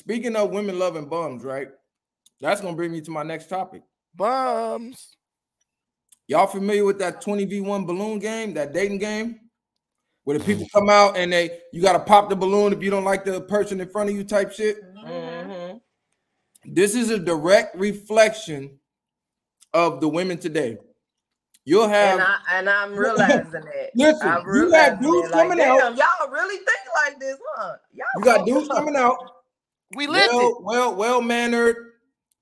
Speaking of women loving bums, right? That's gonna bring me to my next topic. Bums. Y'all familiar with that 20v1 balloon game, that dating game? Where the people come out and they you gotta pop the balloon if you don't like the person in front of you type shit. Mm-hmm. This is a direct reflection of the women today. You'll have And I and I'm realizing that. Listen, I'm you got dudes that, like, coming out. damn, Y'all really think like this, huh? Y'all you got dudes up. coming out We lived well, it. well, well mannered.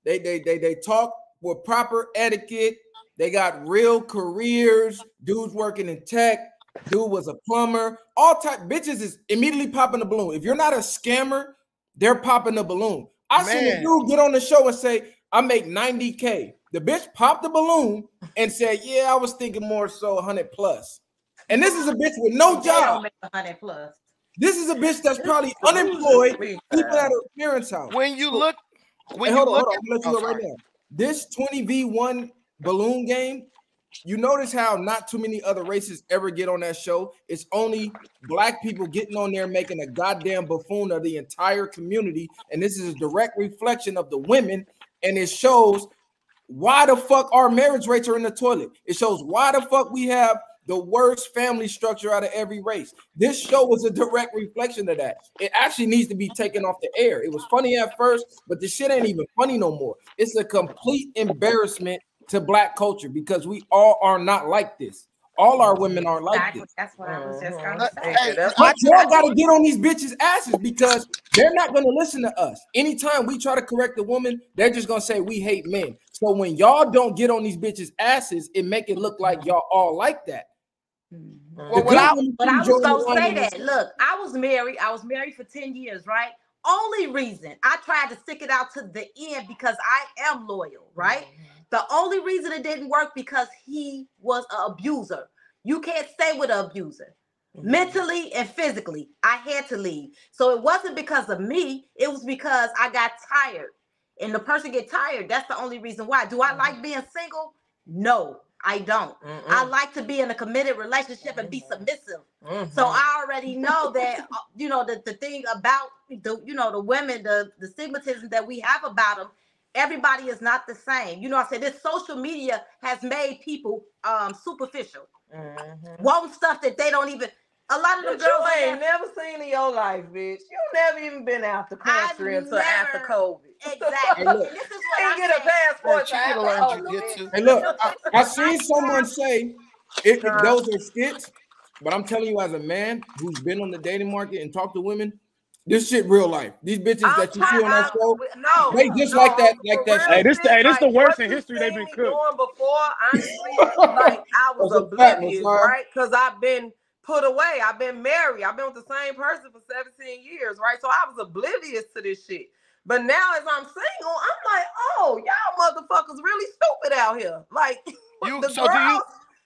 They they they they talk with proper etiquette. They got real careers. Dudes working in tech. Dude was a plumber. All type bitches is immediately popping the balloon. If you're not a scammer, they're popping the balloon. I seen a dude get on the show and say, "I make 90k." The bitch popped the balloon and said, "Yeah, I was thinking more so 100 plus." And this is a bitch with no job. hundred plus. This is a bitch that's probably unemployed. People uh, at her parents' house. When you look, when Hey, you hold on, look hold on. at, I'm gonna let you oh, know right now. This 20v1 balloon game, you notice how not too many other races ever get on that show. It's only black people getting on there making a goddamn buffoon of the entire community. And this is a direct reflection of the women. And it shows why the fuck our marriage rates are in the toilet. It shows why the fuck we have the worst family structure out of every race. This show was a direct reflection of that. It actually needs to be taken off the air. It was funny at first, but the shit ain't even funny no more. It's a complete embarrassment to black culture because we all are not like this. All our women aren't like Exactly. this. That's what I was just Mhm. gonna Uh, say. hey, that's y'all gotta get on these bitches' asses because they're not gonna listen to us. Anytime we try to correct a woman, they're just gonna say we hate men. So when y'all don't get on these bitches' asses, it make it look like y'all all like that. Mm-hmm. Well, The what I- good But I was gonna say that. Look, I was married. I was married for 10 years, right? Only reason I tried to stick it out to the end because I am loyal, right? Mm-hmm. The only reason it didn't work because he was an abuser. You can't stay with an abuser. Mm-hmm. Mentally and physically, I had to leave. So it wasn't because of me, it was because I got tired. And the person get tired. That's the only reason why. Do I like being single? No, I don't. I like to be in a committed relationship and be submissive. So I already know that uh, you know the, the thing about the you know the women, the the stigmatism that we have about them. Everybody is not the same. You know, I said this social media has made people um superficial, Mhm. want stuff that they don't even. A lot of the girls you ain't never seen in your life, bitch. You never even been out the country I've until after COVID. Exactly. Hey, look. and this is You what I'm get a passport She till could have after learned jujitsu. Hey, look, I, I seen someone say it, those are skits, but I'm telling you, as a man who's been on the dating market and talked to women, this shit real life. These bitches I'm that you see on that show, no, they just no, like that, like that. Hey, this the- hey, this the worst in history they've been me cooked. Doing before, honestly, like I was That's a fact, oblivious, Messiah. right? Because I've been put away. I've been married. I've been with the same person for 17 years, right? So I was oblivious to this shit. But now, as I'm single, I'm like, oh, y'all motherfuckers really stupid out here. Like You- the so do you- girls,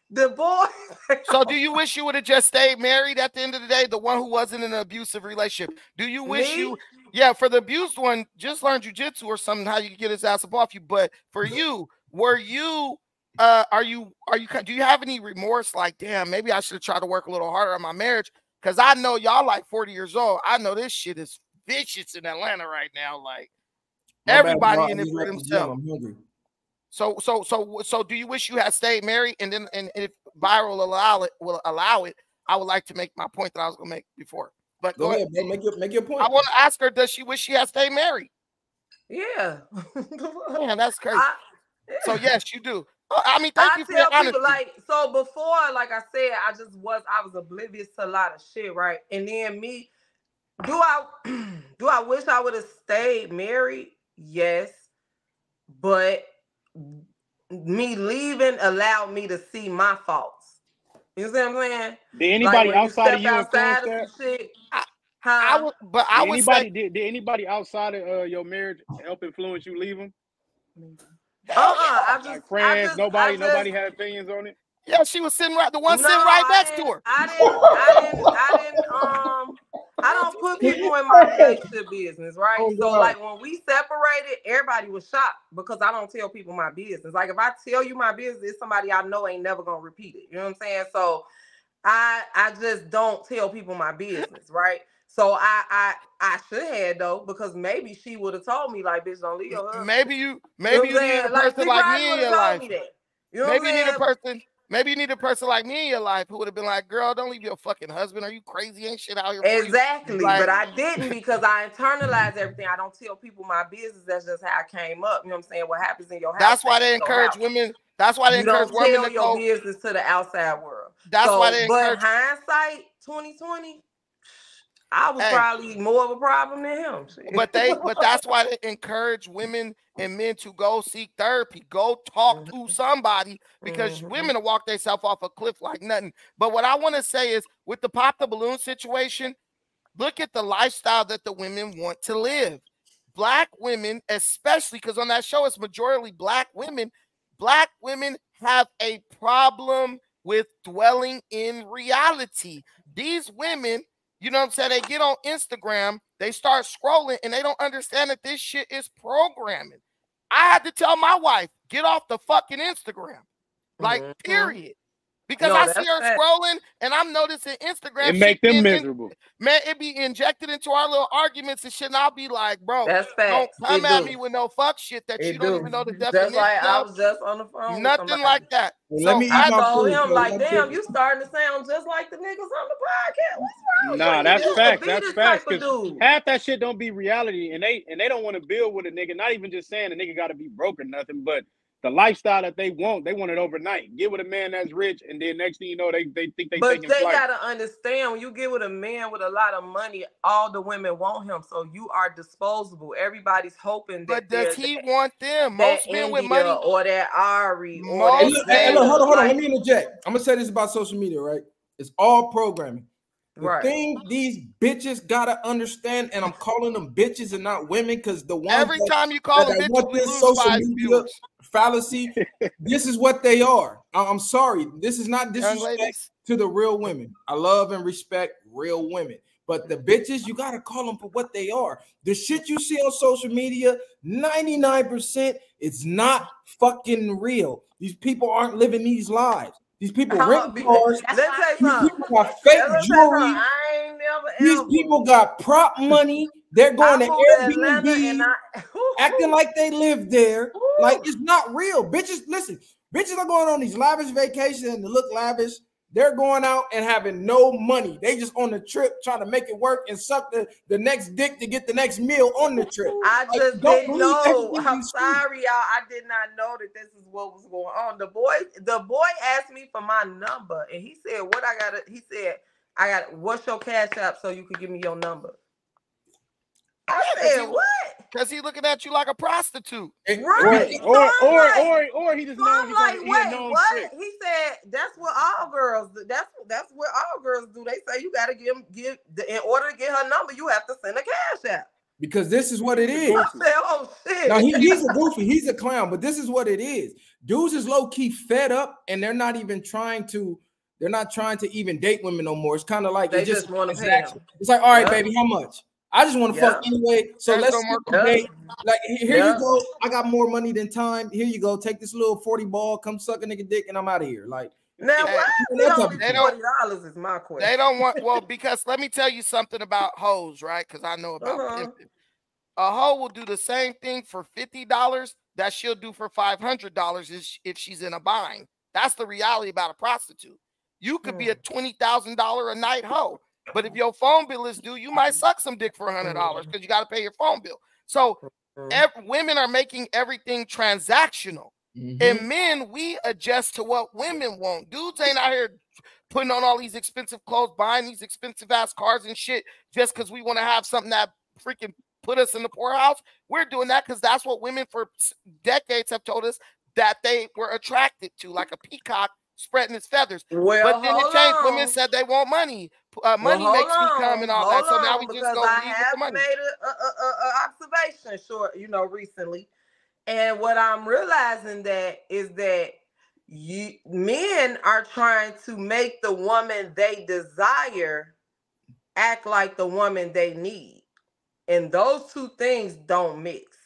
the boys. So do you wish you would have just stayed married at the end of the day, the one who wasn't in an abusive relationship? Do you wish Me? you yeah, for the abused one, just learn jujitsu or something how you can get his ass up off you. But for you, were you uh are you are you do you have any remorse like damn maybe I should have tried to work a little harder on my marriage? Cause I know y'all like 40 years old. I know this shit is vicious in Atlanta right now. Like My everybody bro. I in it for the gym. themselves. I'm hungry. So so so so do you wish you had stayed married and then and if viral allow it will allow it, I would like to make my point that I was gonna make before. But Go ahead, bro. Make your make your point. I want to ask her, does she wish she had stayed married? yeah. Man, that's crazy. I- so yes, you do. Uh, I mean, thank I you for tell people like so before, like I said, I just was I was oblivious to a lot of shit, right? And then me, do I do I wish I would have stayed married? Yes, but me leaving allowed me to see my faults. You see what I'm saying? Did anybody when outside of you influence outside that? of some shit, I huh? would, but I Did would anybody say, did, did anybody outside of uh, your marriage help influence you leaving? uh-uh, I just, Like I friends, just, nobody I nobody had opinions on it. yeah, she was sitting right, the one No, sitting right I next to her. I didn't, I didn't, I didn't, um, I don't put people in my relationship business, right? Oh, so like when we separated, everybody was shocked because I don't tell people my business. Like if I tell you my business, it's somebody I know ain't never gonna repeat it. You know what I'm saying? So I I just don't tell people my business, right? So I I I should have though, because maybe she would have told me like, bitch, don't leave your husband. Maybe you, You know maybe you need a saying? Like, person like me in your life. me that. You know Maybe what you I'm need a person. Maybe you need a person like me in your life who would have been like, "Girl, don't leave your fucking husband. Are you crazy? Ain't shit out here." for you." Exactly, Like- but I didn't because I internalized everything. I don't tell people my business. That's just how I came up. You know what I'm saying? What happens in your house? That's why they encourage women. That's why they You encourage don't women to your go. business to the outside world. That's so, why they Encourage- but hindsight, 2020, I was Hey. probably more of a problem than him. But they, but that's why they encourage women and men to go seek therapy, go talk to somebody because Mhm. women will walk themselves off a cliff like nothing. But what I want to say is, with the pop the balloon situation, look at the lifestyle that the women want to live. Black women, especially because on that show it's majority black women. Black women have a problem with dwelling in reality. These women, you know what I'm saying? They get on Instagram, they start scrolling, and they don't understand that this shit is programming. I had to tell my wife, get off the fucking Instagram. Like, Mhm. period. Because No, I see her fact. scrolling and I'm noticing Instagram. It make them being in- miserable. man, it be injected into our little arguments and shit. And I'll be like, bro, That's don't come It at do. me with no fuck shit that It you don't even know the Just definition like I of. was just on the phone. Nothing like that. Well, So let me eat I my told food, him bro. like, damn, you starting to sound just like the niggas on the podcast. What's wrong? Nah, you? that's You used to facts. be That's this facts. type of 'cause dude. half that shit don't be reality, and they and they don't want to build with a nigga. Not even just saying a nigga got to be broke or nothing, but the lifestyle that they want, they want it overnight. Get with a man that's rich, and then next thing you know, they they think they But taking they flight. gotta understand when you get with a man with a lot of money, all the women want him. So you are disposable. Everybody's hoping that But does he that, want them? Most men with money. or that Ari or that look, hey, look, hold on, hold on. like- Let me interject. I'm gonna say this about social media, right? It's all programming. The right. thing these bitches gotta understand, and I'm calling them bitches and not women, because the one Every that, time you call them bitches, want we lose social media viewers. Fallacy, this is what they are. I- I'm sorry. This is not disrespect to the real women. I love and respect real women. But the bitches, you gotta call them for what they are. The shit you see on social media, 99% it's not fucking real. These people aren't living these lives. These people I'ma rent cars. Let me fine. tell you These people got fake me tell you jewelry. something. I ain't never These people got prop money. They're going I to moved to Airbnb, and I acting like they live there. Ooh. Like it's not real. Bitches, listen, bitches are going on these lavish vacations and to look lavish. They're going out and having no money. They just on the trip trying to make it work and suck the, the next dick to get the next meal on the trip. I Like, just didn't know. I'm sorry, y'all. I did not know that this is what was going on. The boy, the boy asked me for my number, and he said, "What I gotta?" He said, "I got. What's your cash app so you could give me your number?" I said, he- "What?" Because he looking at you like a prostitute. And- Right. Or or So I'm or, like- or or he just So knows I'm he's like, gonna, he a wait, what? trick. He said that's what all girls do. That's that's what all girls do. They say you gotta give give in order to get her number, you have to send a cash app. because this is what it is. I said, oh shit. Now he, he's a goofy, he's a clown, but this is what it is. Dudes is low key fed up, and they're not even trying to. They're not trying to even date women no more. It's kind of like They it's just, just wanna pay It's like, all right, Yeah. baby, how much? I just want to fuck anyway. So There's let's no skip more the Yeah. date. Like here Yeah. you go. I got more money than time. Here you go. Take this little 40 ball, come suck a nigga dick, and I'm out of here. Like now Hey, why is that's it they don't- forty dollars? Is my question. They don't want well because let me tell you something about hoes, right? Because I know about Uh-huh. A hoe will do the same thing for fifty dollars that she'll do for five hundred dollars if she's in a bind. That's the reality about a prostitute. You could be a twenty thousand dollar a night hoe, but if your phone bill is due, you might suck some dick for a hundred dollars because you got to pay your phone bill. So Mhm. ev- women are making everything transactional. mhm. And men, we adjust to what women want. Dudes ain't out here putting on all these expensive clothes, buying these expensive ass cars and shit just because we want to have something that freaking put us in the poorhouse. We're doing that because that's what women for decades have told us that they were attracted to, like a peacock spreading its feathers. Well, but then it changed. on. Women said they want money. Uh, money hold makes me come and all that. So now we just go I lead with the have made a, a, a, a observation, short, you know, recently, and what I'm realizing that is that you men are trying to make the woman they desire act like the woman they need, and those two things don't mix.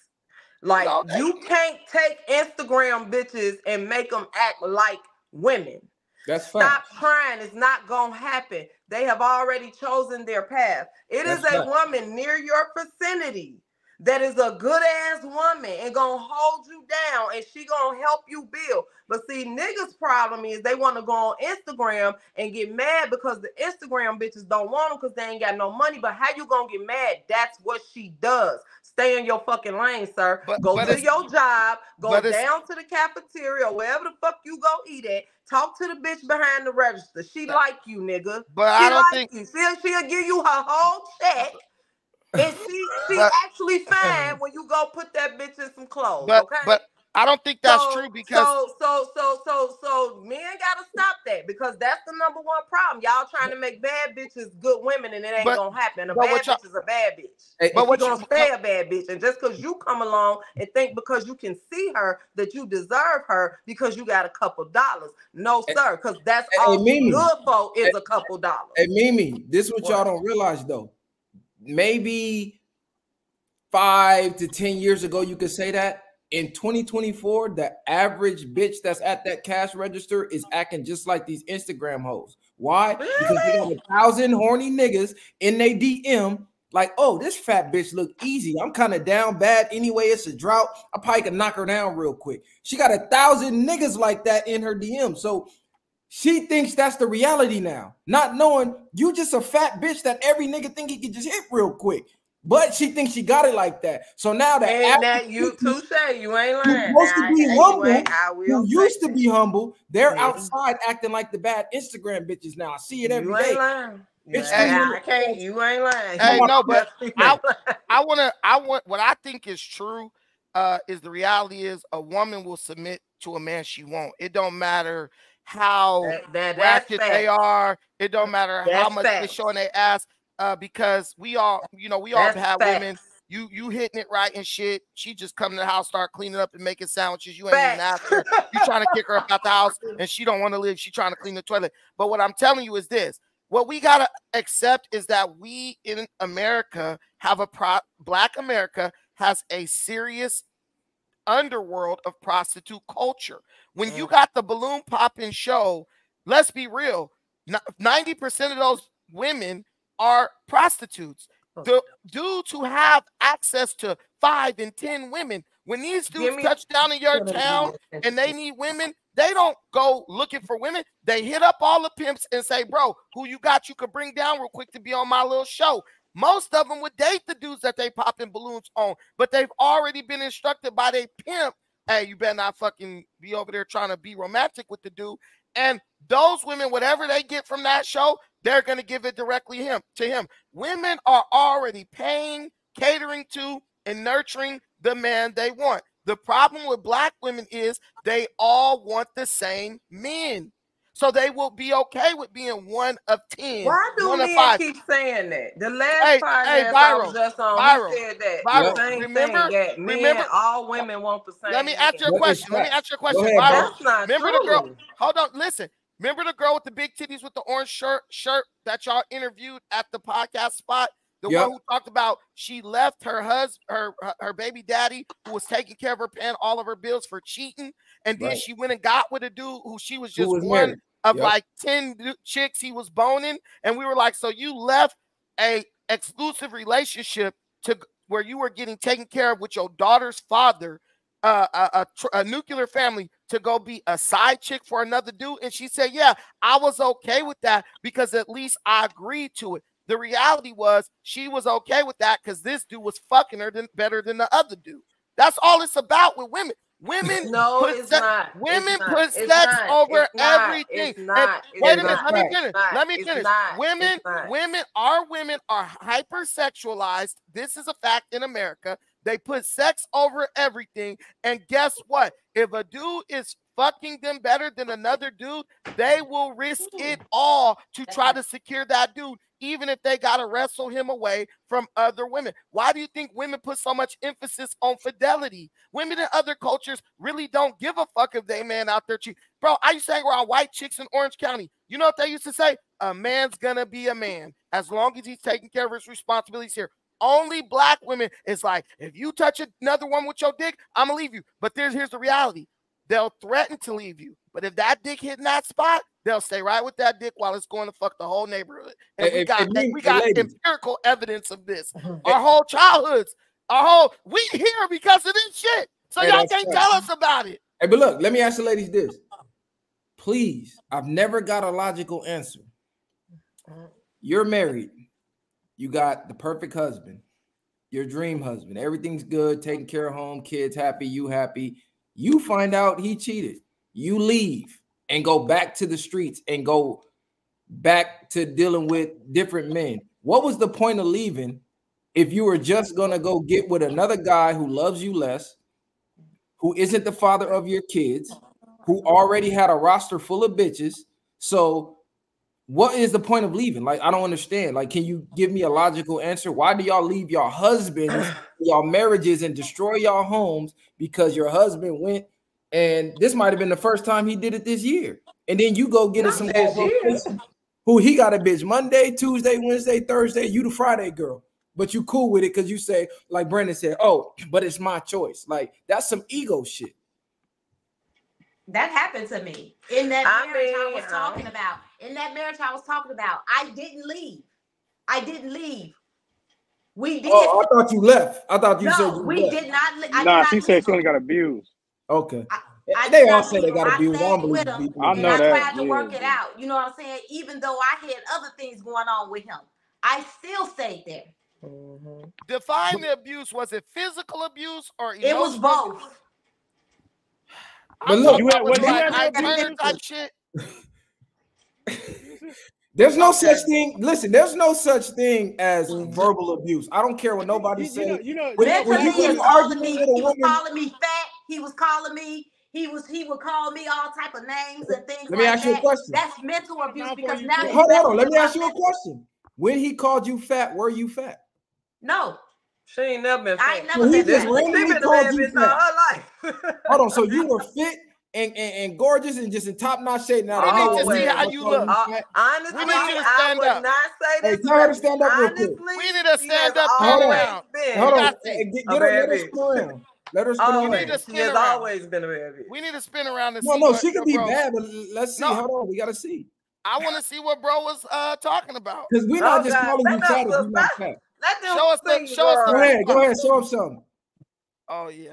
Like No, you can't take Instagram bitches and make them act like women. That's Stop fact. trying. It's not gonna happen. They have already chosen their path. It is That's a fact. woman near your vicinity that is a good ass woman and gonna hold you down and she gonna help you build. But see, niggas' problem is they want to go on Instagram and get mad because the Instagram bitches don't want them because they ain't got no money. But how you gonna get mad? That's what she does. Stay in your fucking lane, sir. But- go but to your job, go down to the cafeteria, wherever the fuck you go eat at. Talk to the bitch behind the register. She like you, nigga. But She I don't like think you. She'll, she'll give you her whole check. And she she But- actually fine when you go put that bitch in some clothes. but okay. but I don't think that's So- true because so so so so so men gotta that because that's the number one problem. Y'all trying to make bad bitches good women and it ain't But- gonna happen. A but bad what y'all- bitch is a bad bitch. Hey, But But what what gonna stay a bad bitch, and just because you come along and think because you can see her that you deserve her because you got a couple dollars, no Hey, sir, because that's hey, all Mimi. she good for is a couple dollars. Hey Mimi, this is what, y'all don't realize though. Maybe five to ten years ago, you could say that. In 2024, the average bitch that's at that cash register is acting just like these Instagram hoes. Why? Because they got a thousand horny niggas in their DM. Like, oh, this fat bitch look easy. I'm kind of down bad anyway. It's a drought. I probably can knock her down real quick. She got a thousand niggas like that in her DM. So she thinks that's the reality now, not knowing you just a fat bitch that every nigga think he can just hit real quick. But she thinks she got it like that. So now the And that you bitch say you ain't Who lying. supposed to be I- you humble, ain't- I will who say used to be humble, they're Yeah. outside acting like the bad Instagram bitches now. I see it every you ain't day. lying. Bitch, Yeah, you- I can't. You ain't lying. Hey, no, but I- I want to. I want what I think is true. Uh, is the reality is a woman will submit to a man she won't. It don't matter how That, that, that's ratchet they are. It don't matter how That's much they facts. showing their ass. Uh, because we all, you know, we all That's have facts. women. You you hitting it right and shit. She just come to the house, start cleaning up and making sandwiches. You ain't even. Facts. You trying to kick her up out the house and she don't want to live. She trying to clean the toilet. But what I'm telling you is this: what we gotta accept is that we in America have a pro. Black America has a serious underworld of prostitute culture. When you got the balloon popping show, let's be real: ninety percent of those women are prostitutes. The dudes who have access to five and ten women, when these dudes me- touch down in your town and they need women, they don't go looking for women. They hit up all the pimps and say, "Bro, who you got? You could bring down real quick to be on my little show." Most of them would date the dudes that they popping balloons on, but they've already been instructed by their pimp, "Hey, you better not fucking be over there trying to be romantic with the dude." And those women, whatever they get from that show, they're gonna give it directly him to him. Women are already paying, catering to, and nurturing the man they want. The problem with black women is they all want the same men. So they will be okay with being one of 10, Why do one of men five. keep saying that? The last Hey, podcast hey, I was just on, Viral, said that Viral. the same Remember- thing that men, remember- all uh, women want the same. Let me ask you a man. What is question. Let me ask you a question. ahead, Viral. That's not Remember true. the girl- Hold on, listen. Remember the girl with the big titties with the orange shirt shirt that y'all interviewed at the podcast spot? The Yep. one who talked about she left her husband, her, her baby daddy, who was taking care of her, paying all of her bills for cheating, and then Right. she went and got with a dude who she was just was one married. of Yep. like 10 chicks he was boning. And we were like, so you left a exclusive relationship to where you were getting taken care of with your daughter's father, a, a, a nuclear family, to go be a side chick for another dude. And she said, yeah, I was okay with that because at least I agreed to it. The reality was she was okay with that because this dude was fucking her than, better than the other dude. That's all it's about with women. Women No, put it's not. Women not. put It's sex not. over It's not. everything. It's not. It's wait a minute, let me finish. Let me finish. Women, women, our women are hypersexualized. This is a fact in America. They put sex over everything. And guess what? If a dude is fucking them better than another dude, they will risk it all to try to secure that dude, even if they got to wrestle him away from other women. Why do you think women put so much emphasis on fidelity? Women in other cultures really don't give a fuck if they man out there cheat. Bro, I used to hang around white chicks in Orange County. You know what they used to say? A man's gonna be a man as long as he's taking care of his responsibilities here. Only black women is like, if you touch another one with your dick, I'm gonna leave you. But there's here's the reality. they'll threaten to leave you. But if that dick hit in that spot, they'll stay right with that dick while it's going to fuck the whole neighborhood. And we got if you- we got ladies. empirical evidence of this. Uh-huh. Our whole childhoods, our whole we here because of this shit. So Hey, y'all can't facts. tell us about it. Hey, but look, let me ask the ladies this. Please, I've never got a logical answer. Uh-huh. You're married, you got the perfect husband, your dream husband. Everything's good, taking care of home, kids happy, you happy. You find out he cheated. You leave and go back to the streets and go back to dealing with different men. What was the point of leaving if you were just gonna go get with another guy who loves you less? who isn't the father of your kids, who already had a roster full of bitches. So, what is the point of leaving? Like, I don't understand. Like, can you give me a logical answer? Why do y'all leave your husbands, y'all marriages, and destroy y'all homes because your husband went and this might have been the first time he did it this year, and then you go get it Not some this who he got a bitch Monday, Tuesday, Wednesday, Thursday. You the Friday girl, but you cool with it because you say, like Brandon said, oh, but it's my choice. Like that's some ego shit. That happened to me in that I marriage I mean, was uh, talking about. In that marriage I was talking about, I didn't leave. I didn't leave. We did. Oh, I thought you left. I thought you said no, you we left. did not. Li- I Nah, did not she said leave she only got abused. Okay. I they all not say they got him. I abused. I don't stayed believe with the him. people. I and know I that, tried to yeah. work it out. You know what I'm saying? Even though I had other things going on with him, I still stayed there. Mhm. Define the abuse. Was it physical abuse or It was both. But look, You had- about was was you like ever I abused? Turner shit. there's no Okay. such thing. Listen, there's no such thing as verbal abuse. I don't care what nobody You, you know, says. you know, When- you know, when Mentally, you get he an was calling argument me. with a He was woman- calling me fat. He was calling me. He was. He would call me all type of names and things. Let me like ask you a that. question. That's mental abuse Now, because now Hold on, hold on. Let me ask you a question. When he called you fat, were you fat? No, She ain't never been I ain't fat. never He been just fat. She randomly been a called bad you bitch all fat. her life. Hold on. So you were fit and, and, and gorgeous and just in top notch shape. Now We need to see how you you look. Uh. Honestly, We need you to I stand would up. not say Hey, this. tell her to stand up real quick. We need to stand up, turn always around. Been, Hold on. got Hey, this. Get, A get her, let her bad spin Let her spin always. need around. to She has around. always been a bad bitch. We need to spin around and No, no, she could be bro. bad, but let's see. No. Hold on, we gotta see. I want to see what bro was uh talking about. Because we're not Oh, just calling you them fat if you're not fat. Let them Show us the- show us the- Go ahead, go ahead, show him something. Oh yeah.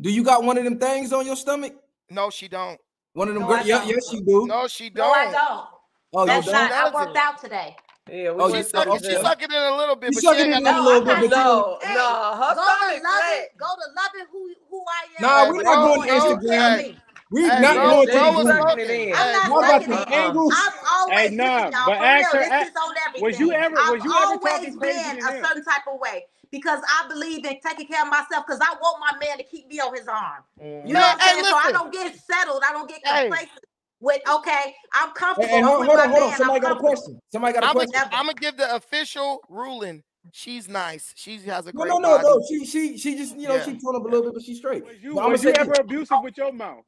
Do you got one of them things on your stomach? No, she don't. One of them? No, gir- I yeah, don't. yes, you do. No, she no, I don't. don't. Oh, you That's she don't? not. I doesn't. worked out today. Yeah, we Oh, She went you to suck it. She gym. sucking in a little bit, You but she sucking ain't in got a little bit, can't but you No, Hey, no, her go to stomach loving. Go to loving who who I am. Nah, Hey, we're bro, not going bro, Instagram. hey. We're Hey, not bro, going to bro the was Google. smoking. Sucking it in. I'm not Y'all bro, the. Angles. I've always Hey, listen, nah, y'all, but ask her- This is on everything. was you ever- was you ever talking crazy been a certain type of way because I believe in taking care of myself because I want my man to keep me on his arm. Mm. You know Man, what I'm hey, saying? So I don't get settled. I don't get Hey. complacent with okay. I'm Hey, comfortable. hey, I'm hold, with hold on, hold on. Somebody I'm got a question. Somebody got a I'm question. I'm gonna give the official ruling. She's nice. She has a No, great no, no, body. no. She, she, she just, you know, Yeah. she turned up a little bit, but she's straight. Was you, But I'ma was you say ever this. abusive with your mouth?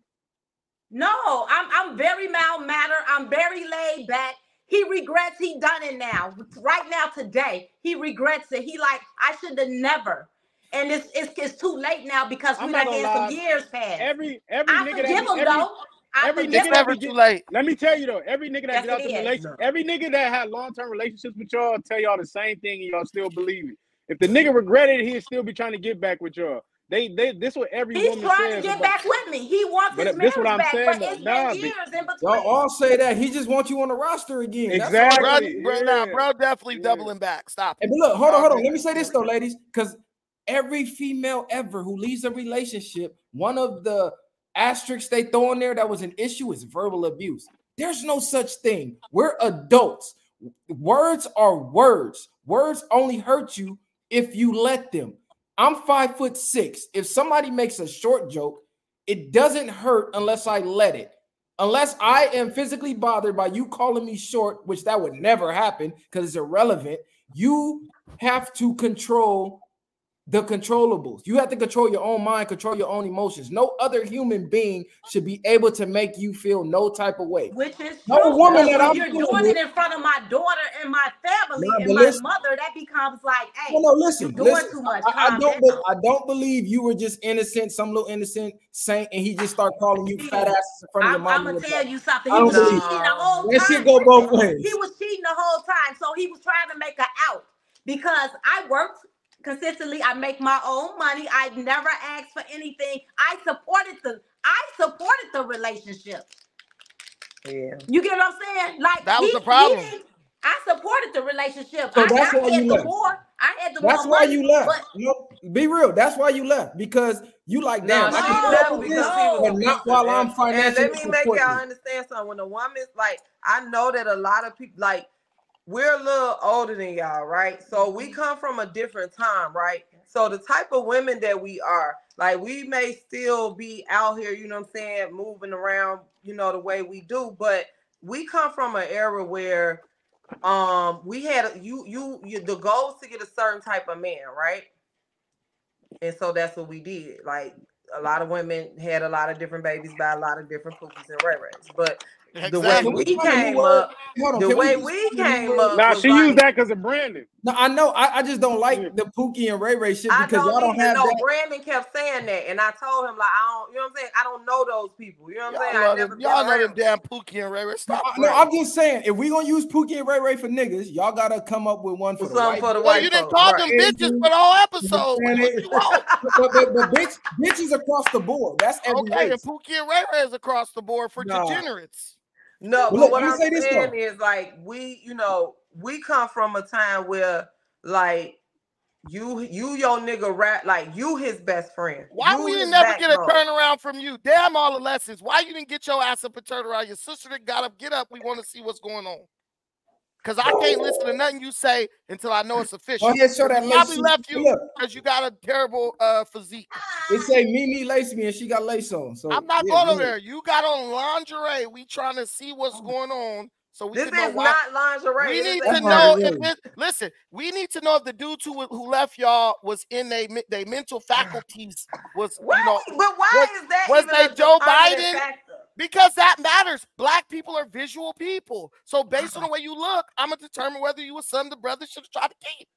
No, I'm I'm very mild manner. I'm very laid back. He regrets he done it now. Right now, today, he regrets it. He like, I should have never. And it's, it's it's too late now because I'm we not done gonna had lie. some years past. Every every I nigga forgive that him every, though. I every forgive It's nigga never too late. Let me tell you though, every nigga that Yes, get out it the is. relation, every nigga that had long term relationships with y'all tell y'all the same thing and y'all still believe it. If the nigga regretted it, he'd still be trying to get back with y'all. They they this what every He's woman trying to get about. back with me. He wants But his this what I'm back, saying, but though. it's Nah, been be- years in Y'all between. all say that. He just wants you on the roster again. Exactly. Bro, bro, nah, yeah. bro, definitely Yeah. doubling back. Stop. Hey, but look, hold on, hold on. Let me say this though, ladies, because every female ever who leaves a relationship, one of the asterisks they throw in there that was an issue is verbal abuse. There's no such thing. We're adults. Words are words. Words only hurt you if you let them. I'm five foot six. If somebody makes a short joke, it doesn't hurt unless I let it. Unless I am physically bothered by you calling me short, which that would never happen because it's irrelevant. You have to control the controllables. You have to control your own mind, control your own emotions. No other human being should be able to make you feel no type of way. Which is No true. woman that I'm you're doing with- it in front of my daughter and my family and my listen- mother, that becomes like, hey, No, no, listen, you doing listen. too much. I, I don't. be- I don't believe you were just innocent, some little innocent saint, and he just start calling you fat asses in front of your I'm, mom. I'm gonna tell you something. He was cheating the whole That time. shit go both ways. He was cheating the whole time, so he was trying to make her out because I worked consistently. I make my own money. I never asked for anything. I supported the. I supported the relationship. Yeah. You get what I'm saying? Like That was he- the problem. I supported the relationship. So I, that's I why had you the left. more. I had the That's more why money, you left. But No, be real. That's why you left because you like No, damn. she I can no, put left with because this, she was but not while I'm And financially let me make y'all understand something. When a woman's like, I know that a lot of people like we're a little older than y'all, right? So we come from a different time, right? So the type of women that we are, like we may still be out here, you know what I'm saying, moving around, you know, the way we do, but we come from an era where um we had you you you the goal is to get a certain type of man, right? And so that's what we did. Like a lot of women had a lot of different babies by a lot of different pookies and ray rays. But the way Exactly. we we came up, Hold on, the way just we find a new came word? up- Nah, she like- used that because of Brandon. No, I know. I, I just don't like Yeah. the Pookie and Ray Ray shit I because y'all don't don't even have know. that. Brandon kept saying that, and I told him like I don't, you know what I'm saying? I don't know those people. You know what I'm saying? I know never them, y'all know them around. damn Pookie and Ray Ray. Stop. No, playing. I'm just saying, if we gonna use Pookie and Ray Ray for niggas, y'all gotta come up with one for the white. for the well, white you didn't folks, call right. them bitches for the whole episode. You want? but, but, but bitch, bitches across the board. That's every Okay, and race. Pookie and Ray Ray is across the board for Nah. degenerates. No, Well, but look, what I'm say this, saying though. is like we, you know, we come from a time where like you, you, your nigga rap like you his best friend. Why you we didn't never get a backbone. turnaround from you? Damn all the lessons. Why you didn't get your ass up and turn around? Your sister that got up, get up. We want to see what's going on. Cause I can't listen to nothing you say until I know it's official. Go ahead, show that Probably lace. left you because you got a terrible uh physique. They say Mimi lace me and she got lace on. So I'm not yeah, going go over there. You got on lingerie. We trying to see what's going on so we This can know is why. not lingerie. we need to know if it, listen. We need to know if the dudes who who left y'all was in their they mental faculties was Why, you know but why was- is that was even they a Joe Biden? factor? Because that matters. Black people are visual people, so based on the way you look, I'm gonna determine whether you was son the brother should have tried to keep.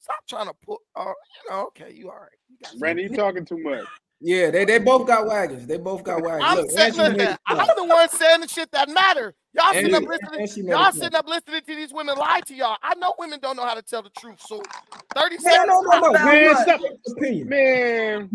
Stop trying to put. Uh, you know, okay, you all right. You got Brandon, you talking too much. Yeah, they, they both got wagons. They both got wagons. I'm Look, saying, and she made listen, it I'm the one saying the shit that matter. Y'all sitting up listening. and she made Y'all sitting up listening to these women lie to y'all. I know women don't know how to tell the truth. So 30 No, seconds. no, no, no. Man, stop. Opinion. Man,